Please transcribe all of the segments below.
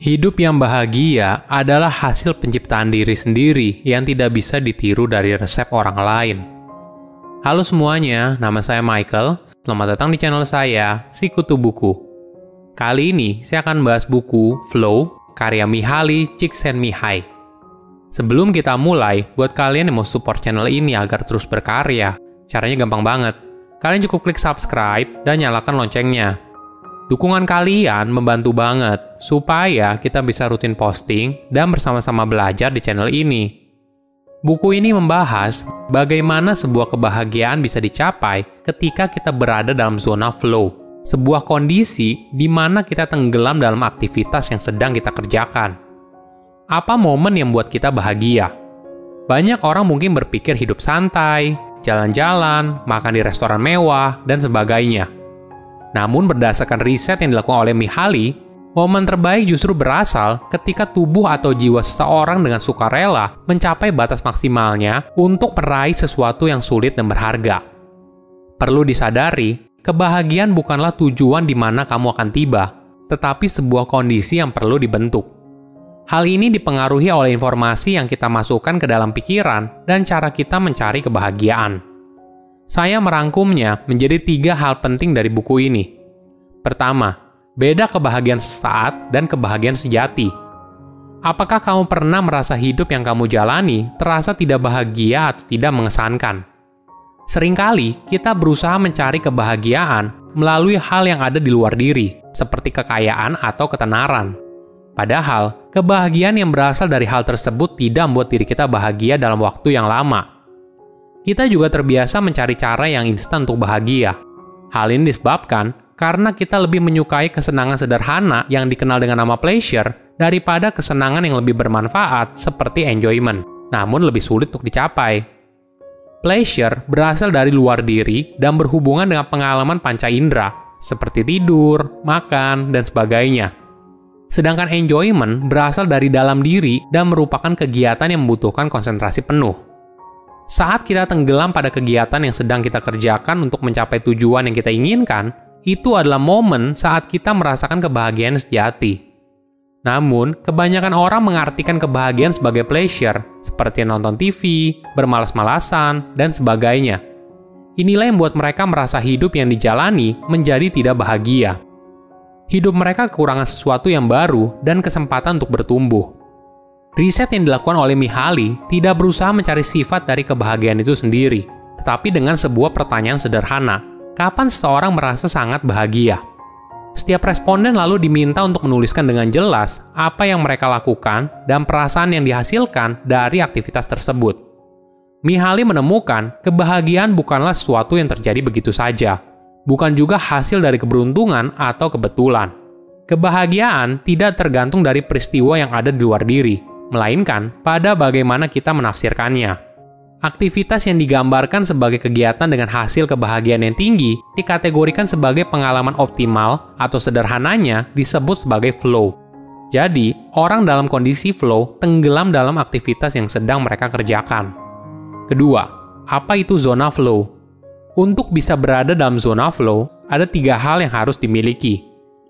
Hidup yang bahagia adalah hasil penciptaan diri sendiri yang tidak bisa ditiru dari resep orang lain. Halo semuanya, nama saya Michael. Selamat datang di channel saya, Sikutu Buku. Kali ini saya akan bahas buku Flow karya Mihaly Csikszentmihalyi. Sebelum kita mulai, buat kalian yang mau support channel ini agar terus berkarya, caranya gampang banget. Kalian cukup klik subscribe dan nyalakan loncengnya Dukungan kalian membantu banget supaya kita bisa rutin posting dan bersama-sama belajar di channel ini. Buku ini membahas bagaimana sebuah kebahagiaan bisa dicapai ketika kita berada dalam zona flow, sebuah kondisi di mana kita tenggelam dalam aktivitas yang sedang kita kerjakan. Apa momen yang membuat kita bahagia? Banyak orang mungkin berpikir hidup santai, jalan-jalan, makan di restoran mewah, dan sebagainya namun berdasarkan riset yang dilakukan oleh Mihaly, momen terbaik justru berasal ketika tubuh atau jiwa seseorang dengan sukarela mencapai batas maksimalnya untuk meraih sesuatu yang sulit dan berharga. Perlu disadari, kebahagiaan bukanlah tujuan di mana kamu akan tiba, tetapi sebuah kondisi yang perlu dibentuk. Hal ini dipengaruhi oleh informasi yang kita masukkan ke dalam pikiran dan cara kita mencari kebahagiaan. Saya merangkumnya menjadi tiga hal penting dari buku ini. Pertama, beda kebahagiaan sesaat dan kebahagiaan sejati. Apakah kamu pernah merasa hidup yang kamu jalani terasa tidak bahagia atau tidak mengesankan? Seringkali kita berusaha mencari kebahagiaan melalui hal yang ada di luar diri, seperti kekayaan atau ketenaran. Padahal, kebahagiaan yang berasal dari hal tersebut tidak membuat diri kita bahagia dalam waktu yang lama kita juga terbiasa mencari cara yang instan untuk bahagia. Hal ini disebabkan karena kita lebih menyukai kesenangan sederhana yang dikenal dengan nama pleasure daripada kesenangan yang lebih bermanfaat seperti enjoyment, namun lebih sulit untuk dicapai. Pleasure berasal dari luar diri dan berhubungan dengan pengalaman panca indera, seperti tidur, makan, dan sebagainya. Sedangkan enjoyment berasal dari dalam diri dan merupakan kegiatan yang membutuhkan konsentrasi penuh. Saat kita tenggelam pada kegiatan yang sedang kita kerjakan untuk mencapai tujuan yang kita inginkan, itu adalah momen saat kita merasakan kebahagiaan sejati. Namun, kebanyakan orang mengartikan kebahagiaan sebagai pleasure, seperti nonton TV, bermalas-malasan, dan sebagainya. Inilah yang membuat mereka merasa hidup yang dijalani menjadi tidak bahagia. Hidup mereka kekurangan sesuatu yang baru dan kesempatan untuk bertumbuh. Riset yang dilakukan oleh Mihaly tidak berusaha mencari sifat dari kebahagiaan itu sendiri, tetapi dengan sebuah pertanyaan sederhana, kapan seseorang merasa sangat bahagia? Setiap responden lalu diminta untuk menuliskan dengan jelas apa yang mereka lakukan dan perasaan yang dihasilkan dari aktivitas tersebut. Mihaly menemukan kebahagiaan bukanlah sesuatu yang terjadi begitu saja, bukan juga hasil dari keberuntungan atau kebetulan. Kebahagiaan tidak tergantung dari peristiwa yang ada di luar diri, melainkan pada bagaimana kita menafsirkannya. Aktivitas yang digambarkan sebagai kegiatan dengan hasil kebahagiaan yang tinggi dikategorikan sebagai pengalaman optimal atau sederhananya disebut sebagai flow. Jadi, orang dalam kondisi flow tenggelam dalam aktivitas yang sedang mereka kerjakan. Kedua, apa itu zona flow? Untuk bisa berada dalam zona flow, ada tiga hal yang harus dimiliki.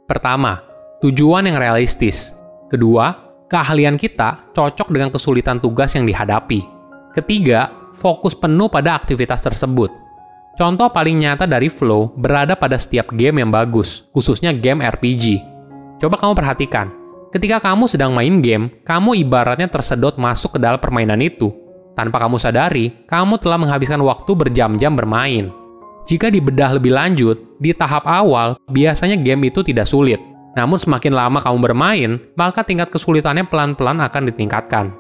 Pertama, tujuan yang realistis. Kedua, keahlian kita cocok dengan kesulitan tugas yang dihadapi. Ketiga, fokus penuh pada aktivitas tersebut. Contoh paling nyata dari flow berada pada setiap game yang bagus, khususnya game RPG. Coba kamu perhatikan, ketika kamu sedang main game, kamu ibaratnya tersedot masuk ke dalam permainan itu. Tanpa kamu sadari, kamu telah menghabiskan waktu berjam-jam bermain. Jika dibedah lebih lanjut, di tahap awal, biasanya game itu tidak sulit namun semakin lama kamu bermain, maka tingkat kesulitannya pelan-pelan akan ditingkatkan.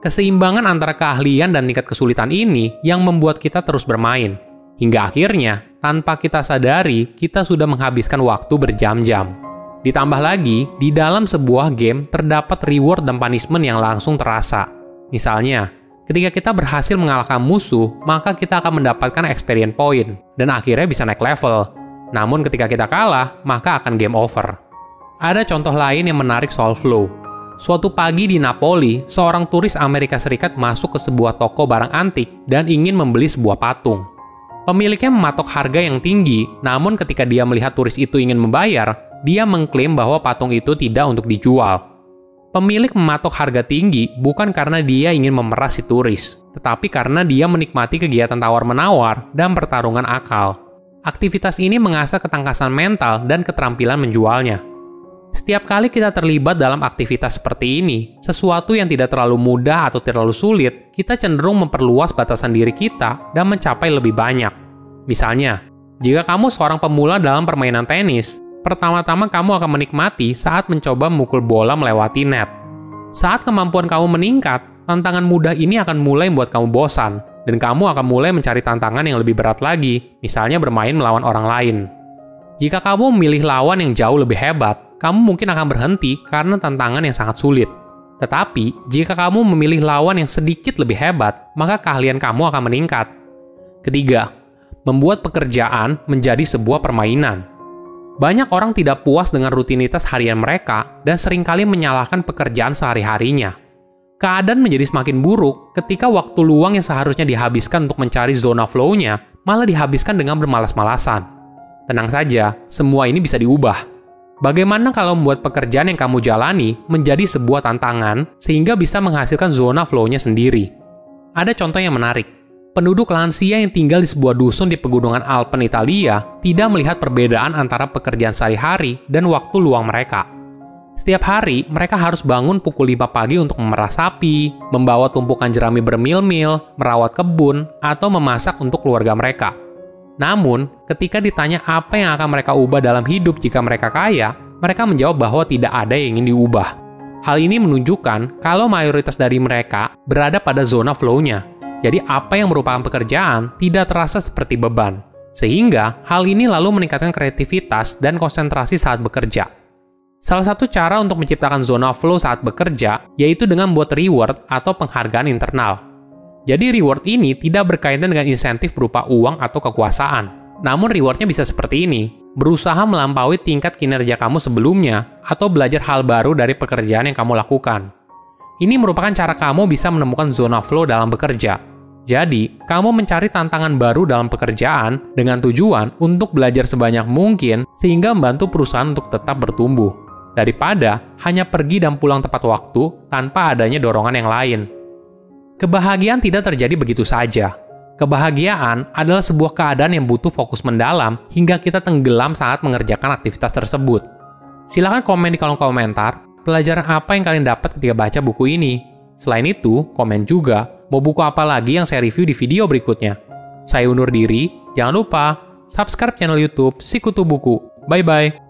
Keseimbangan antara keahlian dan tingkat kesulitan ini yang membuat kita terus bermain. Hingga akhirnya, tanpa kita sadari, kita sudah menghabiskan waktu berjam-jam. Ditambah lagi, di dalam sebuah game terdapat reward dan punishment yang langsung terasa. Misalnya, ketika kita berhasil mengalahkan musuh, maka kita akan mendapatkan experience point, dan akhirnya bisa naik level. Namun ketika kita kalah, maka akan game over. Ada contoh lain yang menarik soal flow. Suatu pagi di Napoli, seorang turis Amerika Serikat masuk ke sebuah toko barang antik dan ingin membeli sebuah patung. Pemiliknya mematok harga yang tinggi, namun ketika dia melihat turis itu ingin membayar, dia mengklaim bahwa patung itu tidak untuk dijual. Pemilik mematok harga tinggi bukan karena dia ingin memeras si turis, tetapi karena dia menikmati kegiatan tawar-menawar dan pertarungan akal. Aktivitas ini mengasah ketangkasan mental dan keterampilan menjualnya. Setiap kali kita terlibat dalam aktivitas seperti ini, sesuatu yang tidak terlalu mudah atau terlalu sulit, kita cenderung memperluas batasan diri kita dan mencapai lebih banyak. Misalnya, jika kamu seorang pemula dalam permainan tenis, pertama-tama kamu akan menikmati saat mencoba memukul bola melewati net. Saat kemampuan kamu meningkat, tantangan mudah ini akan mulai membuat kamu bosan, dan kamu akan mulai mencari tantangan yang lebih berat lagi, misalnya bermain melawan orang lain. Jika kamu memilih lawan yang jauh lebih hebat, kamu mungkin akan berhenti karena tantangan yang sangat sulit. Tetapi, jika kamu memilih lawan yang sedikit lebih hebat, maka keahlian kamu akan meningkat. Ketiga, membuat pekerjaan menjadi sebuah permainan. Banyak orang tidak puas dengan rutinitas harian mereka dan sering kali menyalahkan pekerjaan sehari-harinya. Keadaan menjadi semakin buruk ketika waktu luang yang seharusnya dihabiskan untuk mencari zona flow-nya malah dihabiskan dengan bermalas-malasan. Tenang saja, semua ini bisa diubah. Bagaimana kalau membuat pekerjaan yang kamu jalani menjadi sebuah tantangan sehingga bisa menghasilkan zona flow-nya sendiri? Ada contoh yang menarik. Penduduk lansia yang tinggal di sebuah dusun di pegunungan Alpen Italia tidak melihat perbedaan antara pekerjaan sehari-hari dan waktu luang mereka. Setiap hari, mereka harus bangun pukul 5 pagi untuk memerah sapi, membawa tumpukan jerami bermil-mil, merawat kebun, atau memasak untuk keluarga mereka. Namun, ketika ditanya apa yang akan mereka ubah dalam hidup jika mereka kaya, mereka menjawab bahwa tidak ada yang ingin diubah. Hal ini menunjukkan kalau mayoritas dari mereka berada pada zona flow-nya. Jadi apa yang merupakan pekerjaan tidak terasa seperti beban. Sehingga hal ini lalu meningkatkan kreativitas dan konsentrasi saat bekerja. Salah satu cara untuk menciptakan zona flow saat bekerja yaitu dengan membuat reward atau penghargaan internal. Jadi reward ini tidak berkaitan dengan insentif berupa uang atau kekuasaan. Namun rewardnya bisa seperti ini, berusaha melampaui tingkat kinerja kamu sebelumnya atau belajar hal baru dari pekerjaan yang kamu lakukan. Ini merupakan cara kamu bisa menemukan zona flow dalam bekerja. Jadi, kamu mencari tantangan baru dalam pekerjaan dengan tujuan untuk belajar sebanyak mungkin sehingga membantu perusahaan untuk tetap bertumbuh. Daripada hanya pergi dan pulang tepat waktu tanpa adanya dorongan yang lain. Kebahagiaan tidak terjadi begitu saja. Kebahagiaan adalah sebuah keadaan yang butuh fokus mendalam hingga kita tenggelam saat mengerjakan aktivitas tersebut. Silahkan komen di kolom komentar pelajaran apa yang kalian dapat ketika baca buku ini. Selain itu, komen juga mau buku apa lagi yang saya review di video berikutnya. Saya undur diri, jangan lupa subscribe channel YouTube Sikutu Buku. Bye bye.